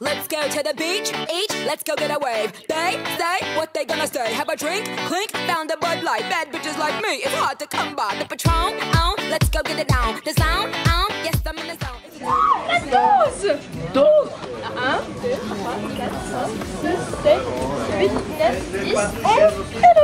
go to the beach, each, let's go get a wave. They say what they gonna say. Have a drink, clink, found a Bud Light. Bad bitches like me, it's hard to come by. The Patron, on, let's go get it down. The sound, on, yes, I'm in the zone. Dose 12 1, 2, 3, 4, 5, 6, 7, 8, 9, 10, 11 et 12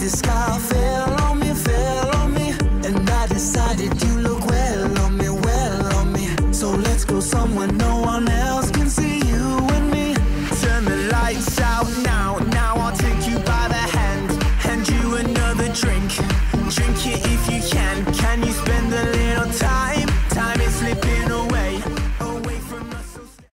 This sky fell on me, fell on me, and I decided you look well on me, well on me. So let's go somewhere no one else can see you and me. Turn the lights out now, now I'll take you by the hand, hand you another drink, drink it if you can. Can you spend the?